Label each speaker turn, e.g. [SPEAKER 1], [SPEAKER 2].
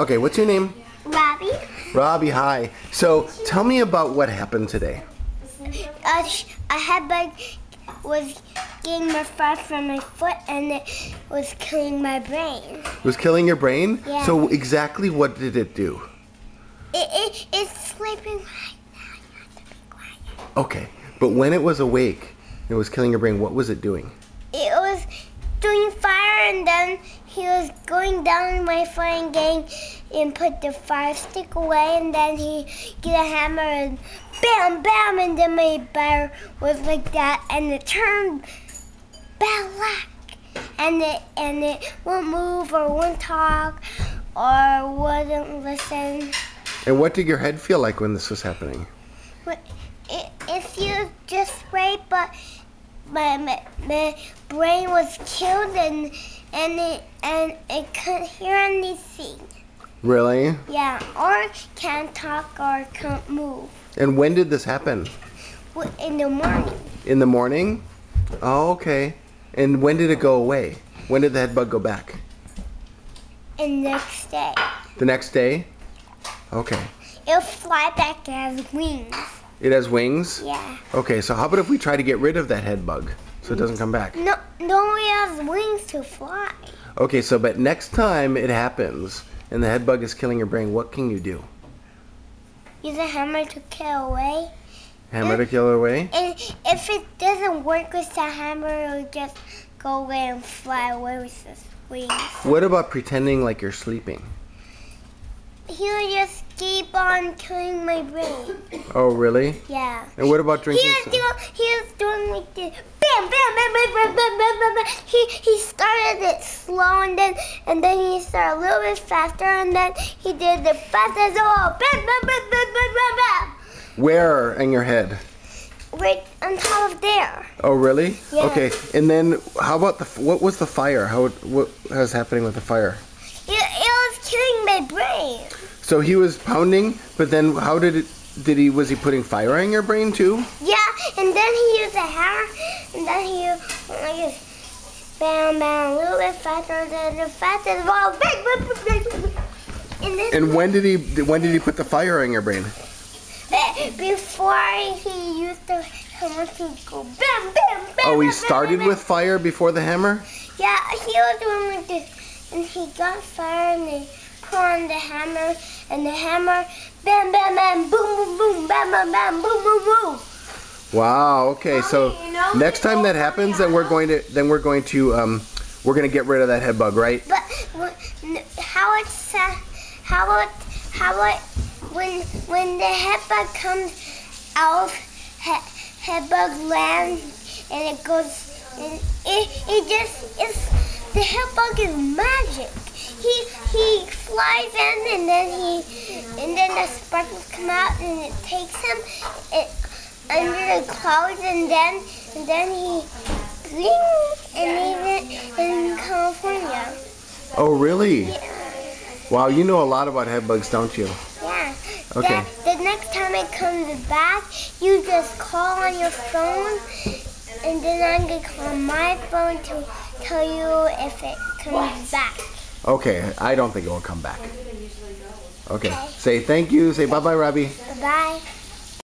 [SPEAKER 1] Okay, what's your name?
[SPEAKER 2] Robby.
[SPEAKER 1] Robby, hi. So tell me about what happened today.
[SPEAKER 2] Uh, a headbug was getting my fur from my foot and it was killing my brain.
[SPEAKER 1] It was killing your brain?
[SPEAKER 2] Yeah.
[SPEAKER 1] So exactly what did it do?
[SPEAKER 2] It, it, it's sleeping right now. You have to be quiet.
[SPEAKER 1] Okay, but when it was awake, it was killing your brain. What was it doing?
[SPEAKER 2] It was doing fire and then he was going down my and getting and put the fire stick away and then he get a hammer and bam bam and then my bear was like that and it turned black and it and it won't move or won't talk or wouldn't listen.
[SPEAKER 1] And what did your head feel like when this was happening?
[SPEAKER 2] It, it feels just right, but my, my, my brain was killed and and it and it couldn't hear anything.
[SPEAKER 1] Really?
[SPEAKER 2] Yeah, or can't talk or can't move.
[SPEAKER 1] And when did this happen?
[SPEAKER 2] In the morning,
[SPEAKER 1] In the morning? Oh, okay. And when did it go away? When did the head bug go back?
[SPEAKER 2] and next day,
[SPEAKER 1] The next day? Okay.
[SPEAKER 2] it'll fly back to have wings.
[SPEAKER 1] It has wings?
[SPEAKER 2] Yeah.
[SPEAKER 1] Okay, so how about if we try to get rid of that head bug so it doesn't come back?
[SPEAKER 2] No, no, it has wings to fly.
[SPEAKER 1] Okay, so but next time it happens and the head bug is killing your brain, what can you do?
[SPEAKER 2] Use a hammer to kill away.
[SPEAKER 1] Hammer to kill it away?
[SPEAKER 2] And if it doesn't work with the hammer, it'll just go away and fly away with the wings.
[SPEAKER 1] What about pretending like you're sleeping?
[SPEAKER 2] He'll just keep on killing my brain.
[SPEAKER 1] Oh, really?
[SPEAKER 2] Yeah.
[SPEAKER 1] And what about
[SPEAKER 2] He
[SPEAKER 1] drinking?
[SPEAKER 2] was doing, he was doing like this, bam, bam, bam, bam, bam, bam, bam, bam, bam. He he started it slow and then and then he started a little bit faster and then he did the fastest of all, bam, bam, bam, bam, bam, bam, bam.
[SPEAKER 1] Where in your head?
[SPEAKER 2] Right on top of there.
[SPEAKER 1] Oh, really?
[SPEAKER 2] Yeah.
[SPEAKER 1] Okay. And then how about the what was the fire? How what was happening with the fire?
[SPEAKER 2] It, it was killing my brain.
[SPEAKER 1] So he was pounding, but then how did it? Did he was he putting fire in your brain too?
[SPEAKER 2] Yeah, and then he used a hammer, and then he went like bam, bam, a little bit faster than the fastest ball. And
[SPEAKER 1] And when did he when did he put the fire in your brain?
[SPEAKER 2] eh, before he used the hammer to go bam, bam, bam.
[SPEAKER 1] Oh, he
[SPEAKER 2] bam,
[SPEAKER 1] started
[SPEAKER 2] bam,
[SPEAKER 1] with fire before the hammer?
[SPEAKER 2] Yeah, he was doing like this, and he got fire, and he put on the hammer, and the hammer, bam, bam, bam, boom, boom, boom, bam, bam, bam, boom, boom, boom.
[SPEAKER 1] Wow. Okay. So next time that happens, then we're going to then we're going to um we're gonna get rid of that head bug, right?
[SPEAKER 2] But how it's uh, how it how it when when the head bug comes out of he, head bug land and it goes and it it just it's the head bug is magic. He he flies in and then he and then the sparkles come out and it takes him it under the clouds and then and then he bling and even in California.
[SPEAKER 1] Oh, really? Yeah. Wow. You know a lot about head bugs, don't you?
[SPEAKER 2] Yeah.
[SPEAKER 1] Okay.
[SPEAKER 2] The, the next time it comes back, you just call on your phone, and then I'm gonna call my phone to tell you if it comes back.
[SPEAKER 1] Okay. I don't think it will come back. Okay.
[SPEAKER 2] Okay.
[SPEAKER 1] Say thank you. Say bye bye, Robby.
[SPEAKER 2] Bye.